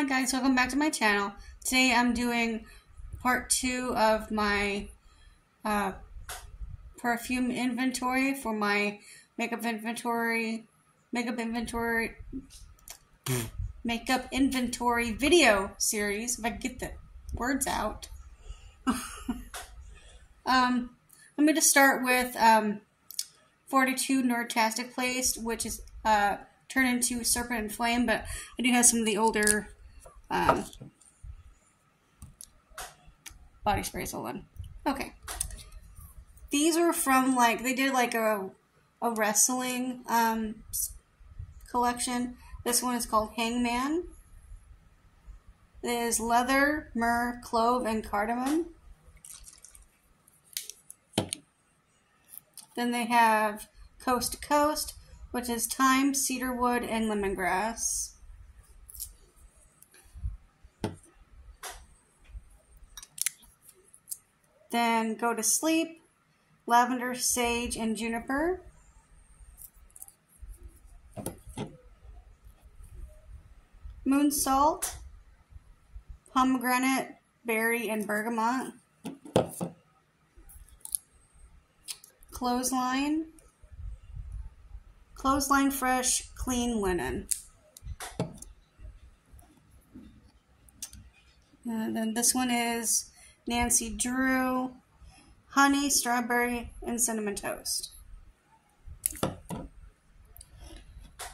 Hi guys, welcome back to my channel. Today I'm doing part two of my uh, perfume inventory for my makeup inventory, makeup inventory, makeup inventory video series. If I get the words out. um, I'm going to start with um, 42 Nerdtastic Place, which is uh, turned into Serpent and Flame, but I do have some of the older um, body sprays. Hold on. Okay. These are from like they did like a a wrestling um, collection. This one is called Hangman. It is leather, myrrh, clove, and cardamom. Then they have Coast to Coast, which is thyme, cedarwood, and lemongrass. Then go to sleep, lavender, sage, and juniper. Moon salt, pomegranate, berry, and bergamot. Clothesline, clothesline fresh, clean linen. And then this one is Nancy Drew, honey, strawberry, and cinnamon toast.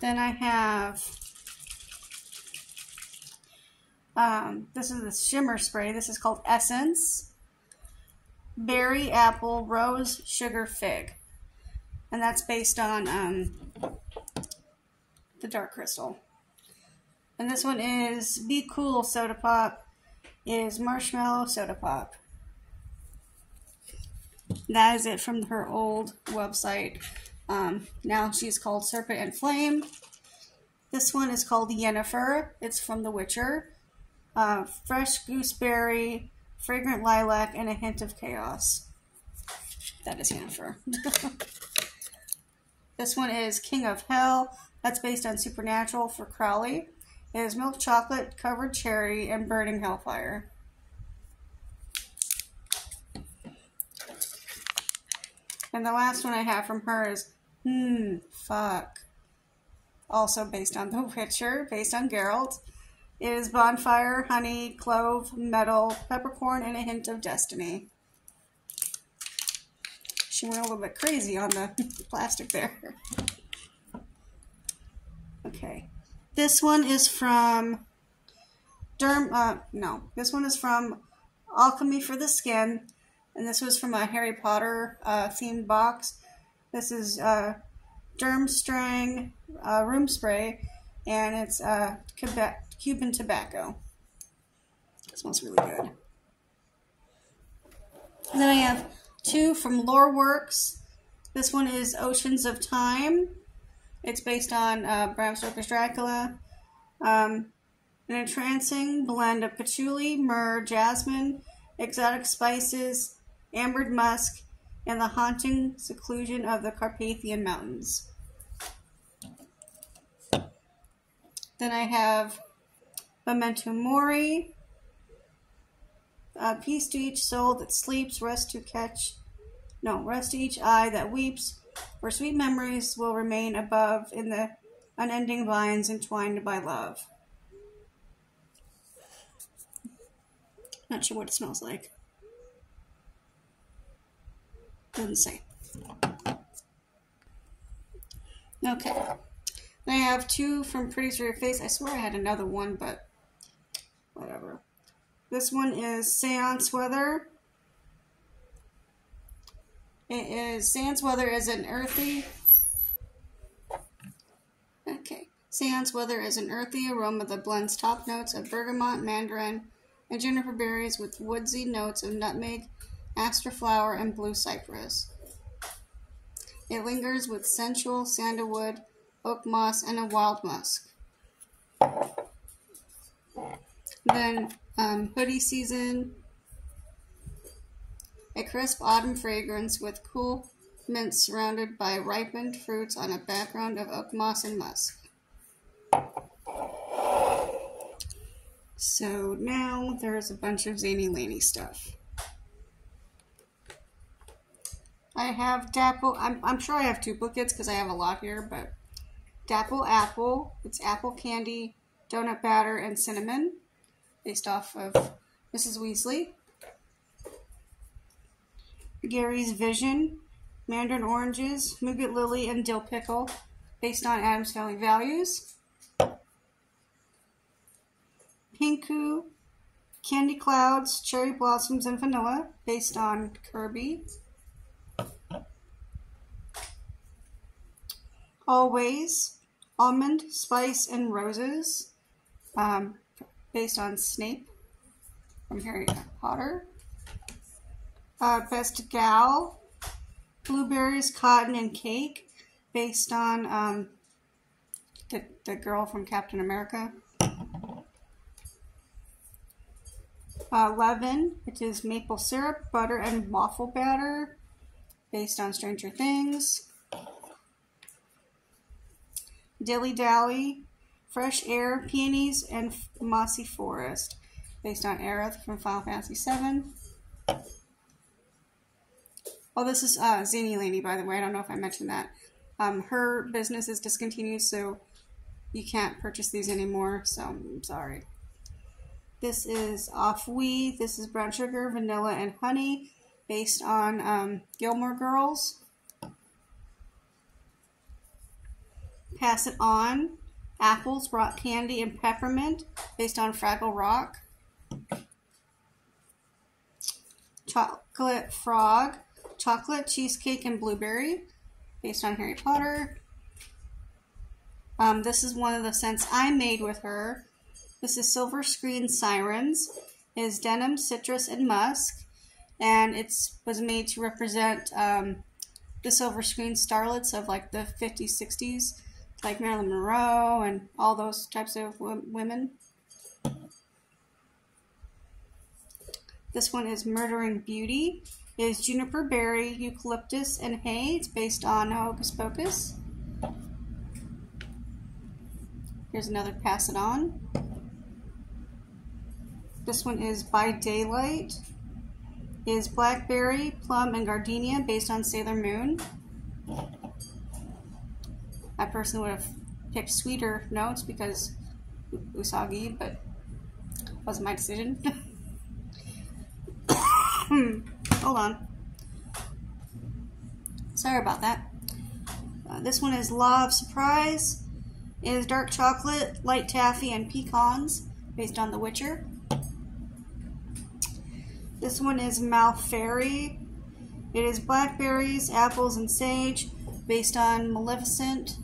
Then I have, um, this is the shimmer spray. This is called Essence. Berry, apple, rose, sugar, fig. And that's based on um, the dark crystal. And this one is Be Cool Soda Pop is Marshmallow Soda Pop. That is it from her old website. Um, now she's called Serpent and Flame. This one is called Yennefer. It's from The Witcher. Uh, fresh gooseberry, fragrant lilac, and a hint of chaos. That is Yennefer. this one is King of Hell. That's based on Supernatural for Crowley. It is milk chocolate, covered cherry, and burning hellfire. And the last one I have from her is Hmm, fuck. Also based on The Witcher, based on Geralt. It is bonfire, honey, clove, metal, peppercorn, and a hint of destiny. She went a little bit crazy on the plastic there. Okay. This one is from Derm. Uh, no, this one is from Alchemy for the Skin, and this was from a Harry Potter uh, themed box. This is uh, Durmstrang uh, room spray, and it's uh, Cuban tobacco. It smells really good. And then I have two from Loreworks. This one is Oceans of Time. It's based on uh, Bram Stoker's Dracula. Um, an entrancing blend of patchouli, myrrh, jasmine, exotic spices, ambered musk, and the haunting seclusion of the Carpathian Mountains. Then I have Memento Mori. Peace to each soul that sleeps, rest to catch, no, rest to each eye that weeps, for sweet memories will remain above in the unending vines entwined by love. Not sure what it smells like. Doesn't say. Okay. I have two from Pretty Sure Your Face. I swear I had another one, but whatever. This one is Seance Weather. It is Seance Weather is an earthy. Okay. Seance Weather is an earthy aroma that blends top notes of bergamot, mandarin, and juniper berries with woodsy notes of nutmeg, aster flower, and blue cypress. It lingers with sensual sandalwood, oak moss, and a wild musk. Then um, hoodie season a crisp autumn fragrance with cool mint surrounded by ripened fruits on a background of oak moss and musk. So now there's a bunch of Zainey Laney stuff. I have Dapple. I'm, I'm sure I have duplicates because I have a lot here, but Dapple Apple. It's apple candy, donut batter, and cinnamon, based off of Mrs. Weasley. Gary's Vision, Mandarin Oranges, Nougat Lily, and Dill Pickle, based on Addams Family Values. Pinku, Candy Clouds, Cherry Blossoms, and Vanilla, based on Kirby. Always, Almond, Spice, and Roses, um, based on Snape from Harry Potter. Uh, Best Gal, Blueberries, Cotton, and Cake, based on um, the, the girl from Captain America. Uh, Leaven, which is maple syrup, butter, and waffle batter, based on Stranger Things. Dilly Dally, Fresh Air, Peonies, and Mossy Forest, based on Aerith from Final Fantasy VII. Oh, this is uh, Zainey Laney, by the way. I don't know if I mentioned that. Um, her business is discontinued, so you can't purchase these anymore, so I'm sorry. This is Off Wee. This is brown sugar, vanilla, and honey, based on um, Gilmore Girls. Pass It On, Apples, Rock Candy, and Peppermint, based on Fraggle Rock. Chocolate Frog, Chocolate, Cheesecake, and Blueberry, based on Harry Potter. Um, this is one of the scents I made with her. This is Silver Screen Sirens. It is denim, citrus, and musk. And it was made to represent um, the silver screen starlets of like the 50s, 60s like Marilyn Monroe and all those types of women. This one is Murdering Beauty. Is juniper berry, eucalyptus, and hay. It's based on Hocus Pocus. Here's another Pass It On. This one is By Daylight. Is blackberry, plum, and gardenia based on Sailor Moon. I personally would have picked sweeter notes because Usagi, but wasn't my decision. Hmm. Hold on. Sorry about that. Uh, this one is Law of Surprise. It is dark chocolate, light taffy, and pecans based on The Witcher. This one is Malfairy. It is blackberries, apples, and sage based on Maleficent.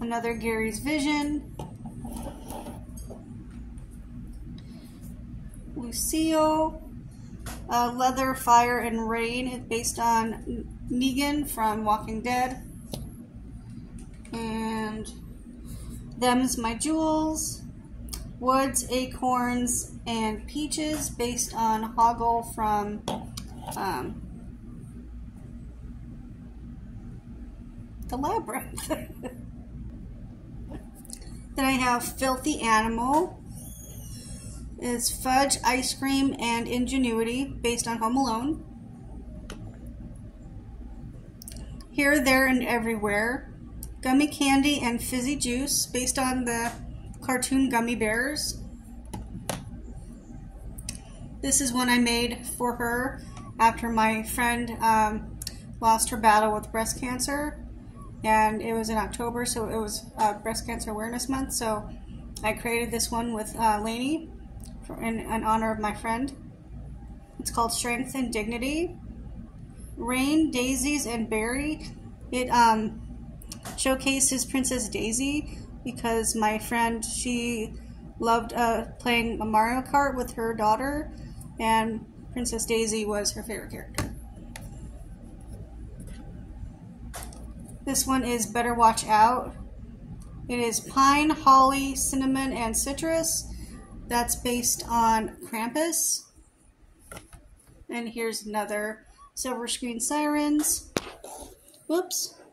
Another Gary's Vision. Lucille. Uh, Leather, Fire, and Rain is based on Negan from Walking Dead. And Them's My Jewels. Woods, Acorns, and Peaches based on Hoggle from um, The Labyrinth. Then I have Filthy Animal. Is Fudge, Ice Cream, and Ingenuity, based on Home Alone. Here, There, and Everywhere. Gummy Candy and Fizzy Juice, based on the cartoon Gummy Bears. This is one I made for her after my friend um, lost her battle with breast cancer and it was in October, so it was uh, Breast Cancer Awareness Month. So I created this one with uh, Lainey in, in honor of my friend. It's called Strength and Dignity. Rain, Daisies, and Berry. It um, showcases Princess Daisy because my friend she loved uh, playing Mario Kart with her daughter, and Princess Daisy was her favorite character. This one is Better Watch Out. It is pine, holly, cinnamon, and citrus. That's based on Krampus. And here's another Silver Screen Sirens. Whoops.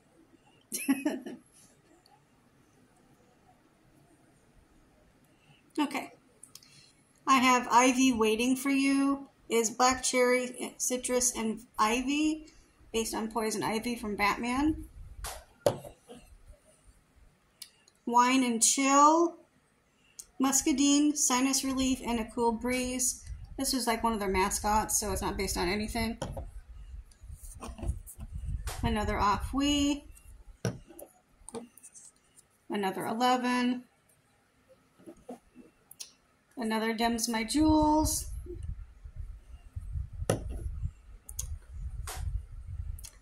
Okay. I have Ivy Waiting for You is black cherry, citrus, and ivy based on poison ivy from Batman. Wine and chill, muscadine, sinus relief, and a cool breeze. This was like one of their mascots, so it's not based on anything. Another off we. Another 11. Another Dems My Jewels.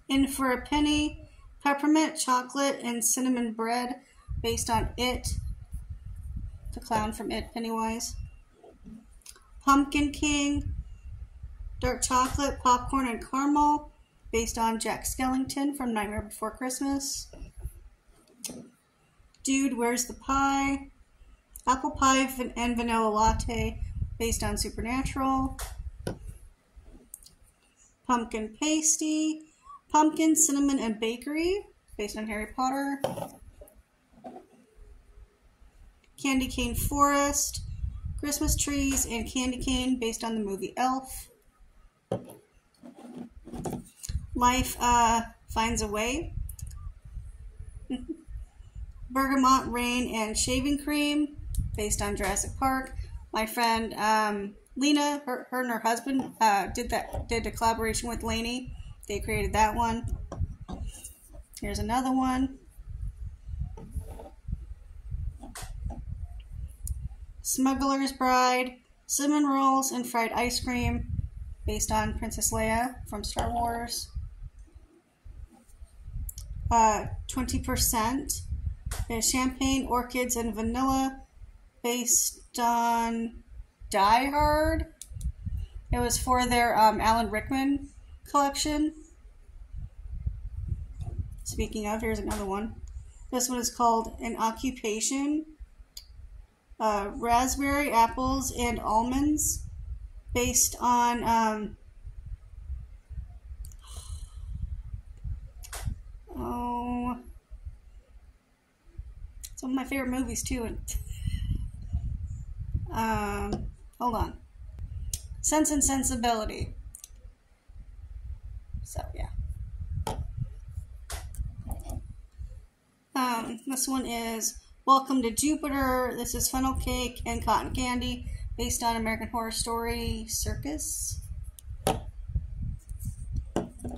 In for a Penny, peppermint, chocolate, and cinnamon bread based on It, clown from It, Pennywise. Pumpkin King, dark chocolate, popcorn, and caramel based on Jack Skellington from Nightmare Before Christmas. Dude, Where's the Pie? Apple pie and vanilla latte based on Supernatural. Pumpkin pasty. Pumpkin, cinnamon, and bakery based on Harry Potter. Candy cane forest. Christmas trees and candy cane based on the movie Elf. Life uh, finds a way. Bergamot rain and shaving cream based on Jurassic Park. My friend um, Lena, her, her, and her husband uh, did that did a collaboration with Lainey. They created that one. Here's another one. Smuggler's Bride, cinnamon rolls, and fried ice cream based on Princess Leia from Star Wars. Uh, 20% is champagne, orchids, and vanilla based on Die Hard. It was for their um, Alan Rickman collection. Speaking of, here's another one. This one is called An Occupation. Uh, raspberry, apples, and almonds based on um, oh some of my favorite movies too and um, hold on. Sense and Sensibility. So, yeah. Um, this one is Welcome to Jupiter. This is funnel cake and cotton candy based on American Horror Story Circus.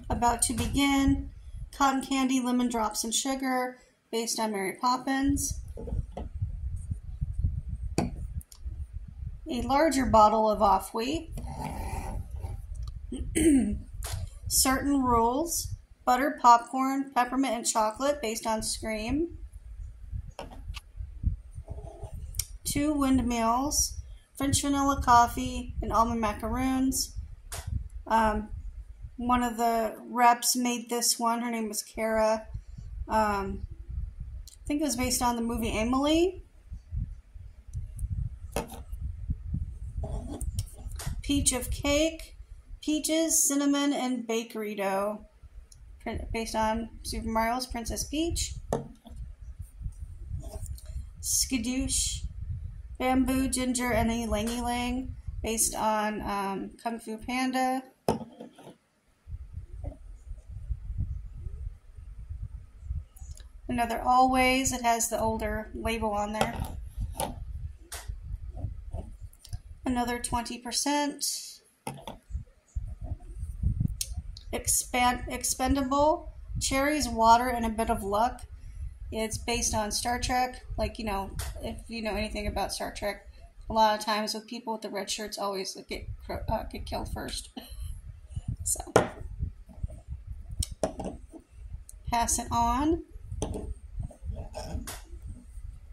About to begin. Cotton candy, lemon drops, and sugar based on Mary Poppins. a larger bottle of Afwi. Certain rules buttered popcorn, peppermint, and chocolate based on Scream. Two windmills, French vanilla coffee, and almond macaroons. Um, one of the reps made this one. Her name was Kara. Um, I think it was based on the movie Emily. peach of cake, peaches, cinnamon, and bakery dough, based on Super Mario's Princess Peach. Skadoosh, bamboo, ginger, and ylang-ylang, based on um, Kung Fu Panda. Another Always, it has the older label on there another 20%. Expand, expendable, cherries, water, and a bit of luck. It's based on Star Trek. Like, you know, if you know anything about Star Trek, a lot of times with people with the red shirts always get, uh, get killed first. so, pass it on.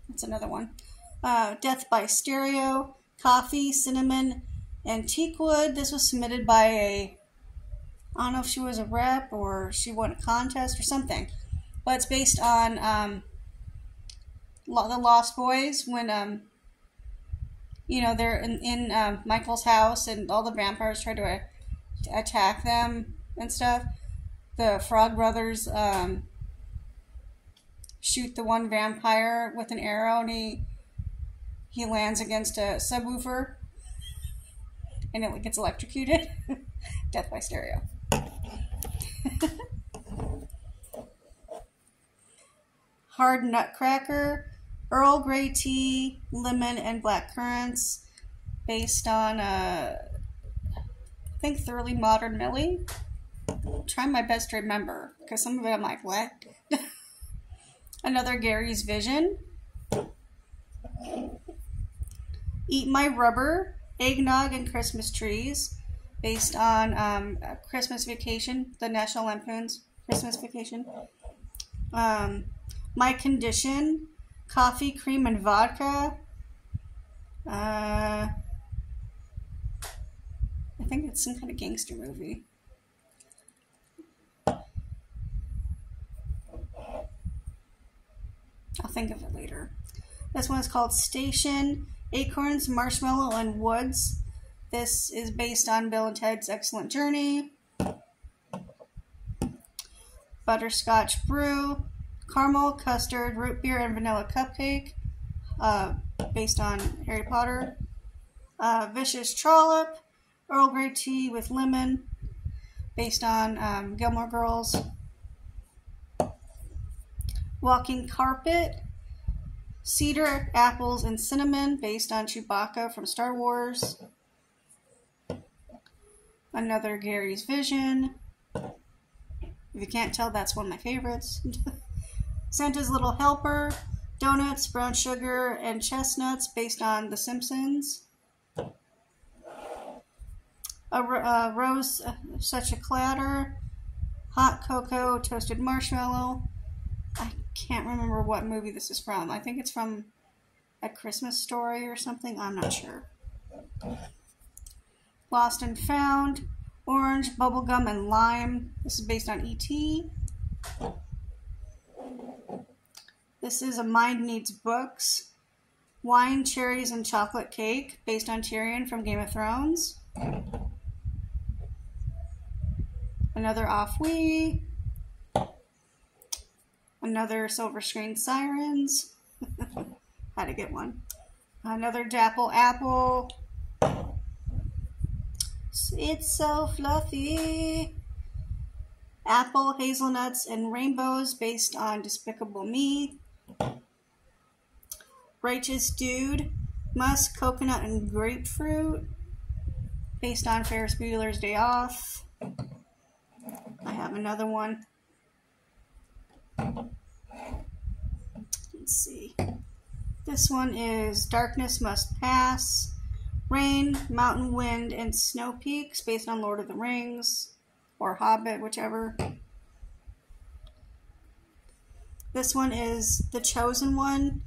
That's another one. Uh, Death by Stereo coffee, cinnamon, teak wood. This was submitted by a, I don't know if she was a rep or she won a contest or something, but it's based on um, the Lost Boys when um, you know they're in, in um, Michael's house and all the vampires try to uh, attack them and stuff. The Frog Brothers um, shoot the one vampire with an arrow and he he lands against a subwoofer and it gets electrocuted. Death by stereo. Hard nutcracker, Earl Grey tea, lemon, and black currants, based on uh, I think Thoroughly Modern Millie. trying my best to remember because some of it I'm like, what? Another Gary's Vision. Eat My Rubber, Eggnog and Christmas Trees, based on um, Christmas Vacation, the National Lampoon's Christmas Vacation. Um, My Condition, Coffee, Cream, and Vodka. Uh, I think it's some kind of gangster movie. I'll think of it later. This one is called Station Acorns, Marshmallow, and Woods. This is based on Bill and Ted's Excellent Journey. Butterscotch Brew, Caramel, Custard, Root Beer, and Vanilla Cupcake, uh, based on Harry Potter. Uh, Vicious Trollop, Earl Grey Tea with Lemon, based on um, Gilmore Girls. Walking Carpet, Cedar, Apples, and Cinnamon, based on Chewbacca from Star Wars. Another Gary's Vision. If you can't tell, that's one of my favorites. Santa's Little Helper, Donuts, Brown Sugar, and Chestnuts, based on The Simpsons. A uh, Rose, uh, Such a Clatter, Hot Cocoa, Toasted Marshmallow, I can't remember what movie this is from. I think it's from a Christmas story or something. I'm not sure. Lost and Found, Orange, Bubblegum, and Lime. This is based on E.T. This is a Mind Needs Books. Wine, Cherries, and Chocolate Cake, based on Tyrion from Game of Thrones. Another Off We. Another silver screen sirens. Had to get one. Another Dapple apple. It's so fluffy. Apple, hazelnuts, and rainbows based on Despicable Me. Righteous Dude, musk, coconut, and grapefruit based on Ferris Bueller's Day Off. I have another one. Let's see. This one is Darkness Must Pass, Rain, Mountain Wind, and Snow Peaks, based on Lord of the Rings or Hobbit, whichever. This one is The Chosen One,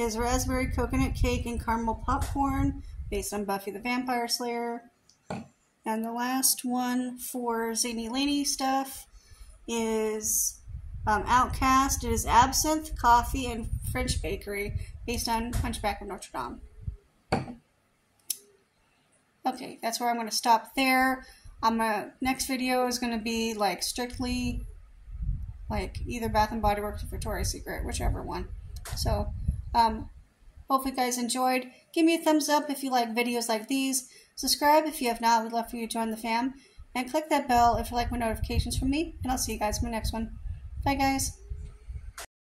is Raspberry Coconut Cake and Caramel Popcorn, based on Buffy the Vampire Slayer. And the last one for Zainey Laney stuff is um, Outcast. It is Absinthe, Coffee, and French Bakery, based on Hunchback of Notre Dame. Okay, that's where I'm going to stop there. Uh, next video is going to be like strictly like either Bath and Body Works or Victoria's Secret, whichever one. So, um, hopefully you guys enjoyed. Give me a thumbs up if you like videos like these. Subscribe if you have not. We'd love for you to join the fam. And click that bell if you like my notifications from me. And I'll see you guys in my next one. Bye, guys.